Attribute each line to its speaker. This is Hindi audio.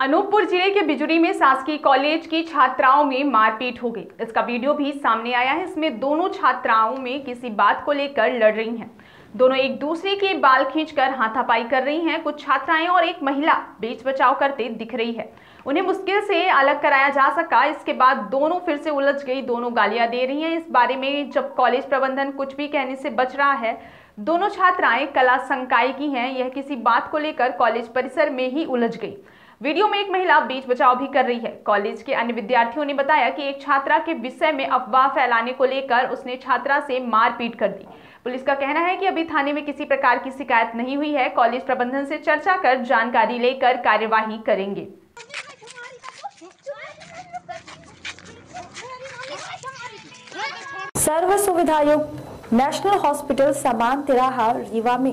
Speaker 1: अनूपपुर ज़िले के बिजुरी में शासकीय कॉलेज की छात्राओं में मारपीट हो गई। इसका वीडियो भी सामने आया है। इसमें दोनों छात्राओं में किसी बात को लेकर लड़ रही हैं। दोनों एक दूसरे के बाल खींचकर हाथापाई कर रही हैं। कुछ छात्राएँ और एक महिला बीच बचाव करते दिख रही है। उन्हें मुश्किल से अलग कराया जा सका। इसके बाद दोनों फिर से उलझ गई। दोनों गालियाँ दे रही हैं। इस बारे में जब कॉलेज प्रबंधन कुछ भी कहने से बच रहा है, दोनों छात्राएँ कला संकाय की हैं। यह किसी बात को लेकर कॉलेज परिसर में ही उलझ गई। वीडियो में एक महिला बीच बचाव भी कर रही है। कॉलेज के अन्य विद्यार्थियों ने बताया कि एक छात्रा के विषय में अफवाह फैलाने को लेकर उसने छात्रा से मारपीट कर दी। पुलिस का कहना है कि अभी थाने में किसी प्रकार की शिकायत नहीं हुई है। कॉलेज प्रबंधन से चर्चा कर जानकारी लेकर कार्यवाही करेंगे।
Speaker 2: सर्व सुविधा नेशनल हॉस्पिटल समान तिराहा रीवा में